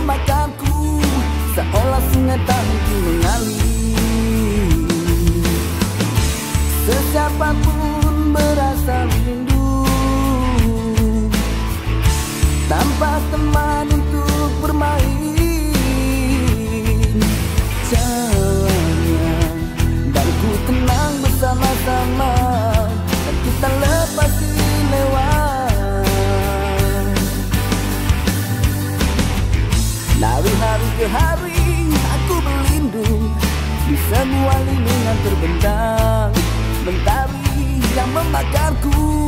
memakanku Seolah sungai tak mengalir. Sesiapapun berasa rindu Tanpa teman hari ke hari aku berlindung Di semua lindungan terbentang. Mentari yang memakarku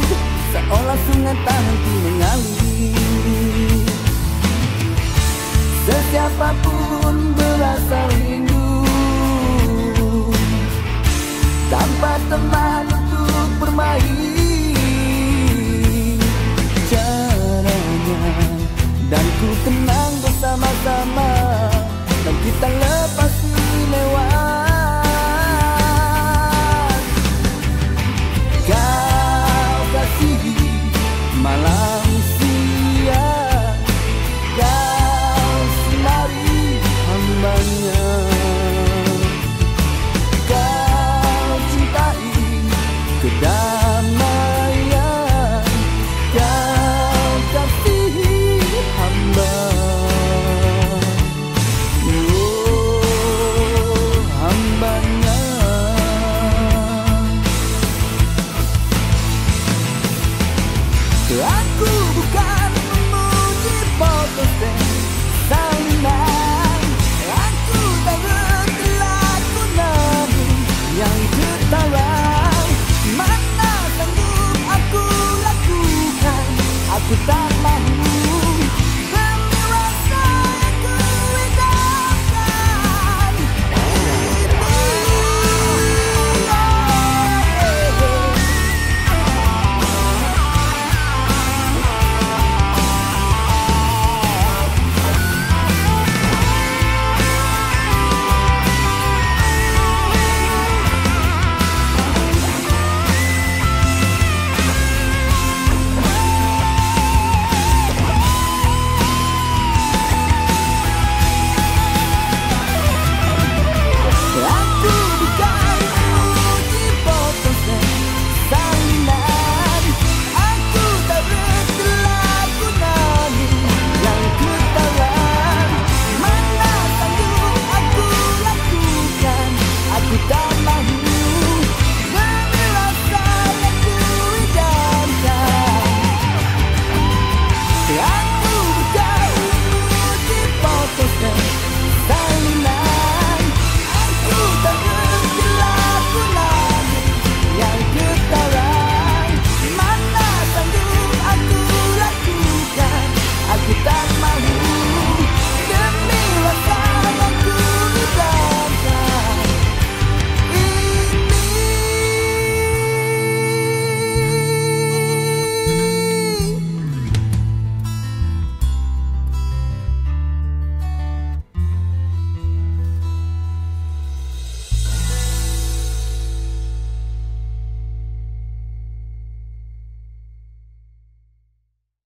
Seolah sungai tak henti mengalir. Sesiapapun